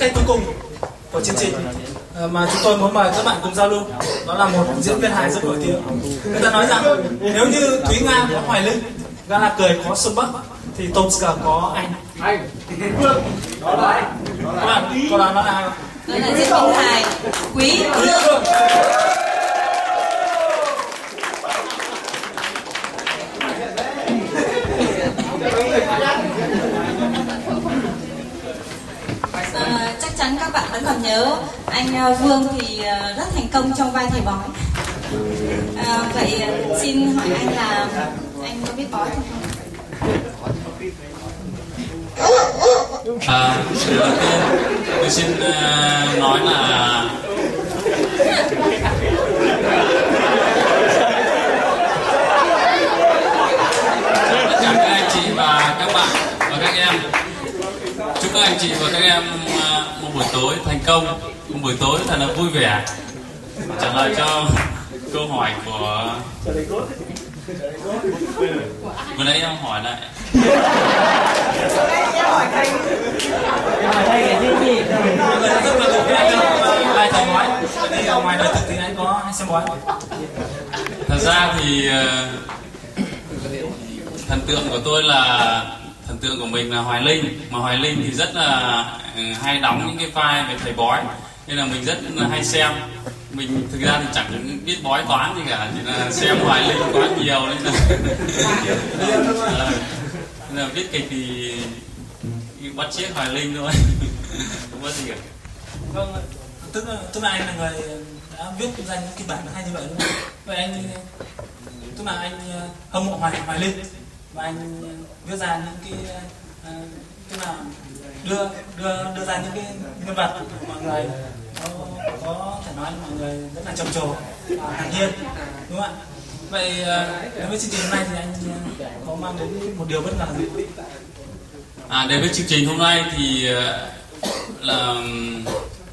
cách cuối cùng của chương trình. Ờ, mà chúng tôi muốn mời các bạn cùng giao lưu. Đó là một diễn viên hài rất nổi tiếng. Người ta nói rằng nếu như thúy nga có hoài linh gala cười có xuân bắc thì tomska có anh. Anh đó là anh. Các bạn có đoán đó là ai? Không? đó là diễn viên hài quý Quý vương Vương. À, chắc chắn các bạn vẫn còn nhớ anh à, Vương thì à, rất thành công trong vai thầy bói. À, vậy à, xin hỏi anh là anh có biết bói không? À, tiên tôi xin uh, nói là chào các anh chị và các bạn và các em chúc các anh chị và các em à, một buổi tối thành công. Một buổi tối thật là vui vẻ. Trả lời cho câu hỏi của vừa nãy em hỏi lại. Mọi cái đã rất là được biết anh đâu ai thầy bói vậy thì ở ngoài đời thực thì anh có hay xem bói? Thật ra thì à, thần tượng của tôi là thần tượng của mình là hoài linh. Mà hoài linh thì rất là ừ, hay đóng những cái vai về thầy bói. Nên là mình rất là hay xem. Mình thực ra thì chẳng biết bói toán gì cả chỉ là xem hoài linh quá nhiều nên là nên là viết kịch thì bắt chiếc hoài linh thôi. Không có gì cả. Vâng tức là, tức là anh là người đã viết ra những kịch bản hay như vậy đúng không? Vậy anh tức là anh ờ, hâm mộ hoài hoài linh và anh đưa viết ra những cái uh, tức là đưa đưa đưa ra những cái nhân vật mà mọi người có, có thể nói là mọi người rất là trầm trồ và ngạc nhiên đúng không ạ? Vậy ờ, đối với chương trình hôm nay thì anh có mang đến một điều bất ngờ gì? À, đến với chương trình hôm nay thì là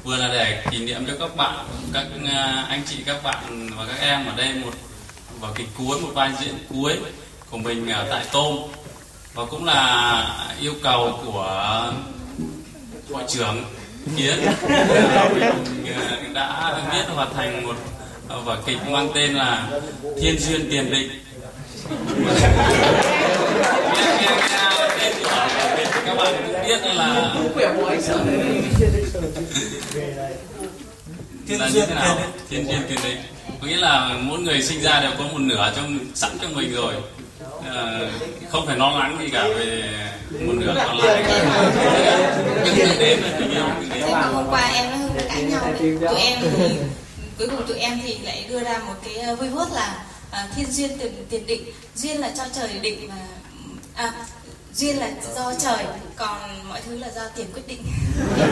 vừa là để kỷ niệm cho các bạn, các anh chị, các bạn và các em ở đây một vở kịch cuối, một vai diễn cuối của mình ở tại Tôm. Và cũng là yêu cầu của ngoại trưởng Kiến. Mình à, đã viết hoàn thành một à, vở kịch mang tên là Thiên duyên tiền định. Các bạn cũng biết là thiên là như duyên thế nào? Thiên duyên tiền định. Có nghĩa là mỗi người sinh ra đều có một nửa trong, sẵn trong mình rồi. Ờ, không phải lo lắng gì cả về một nửa còn lại. Những tự đến là tình yêu Thế mà hôm qua em nó cãi nhau đấy. Tụi em thì cuối cùng tụi em thì lại đưa ra một cái ờ, vui hốt là à, thiên duyên tiền tiền định. Duyên là cho trời định mà à, duyên là do trời. Còn mọi thứ là do tiền quyết định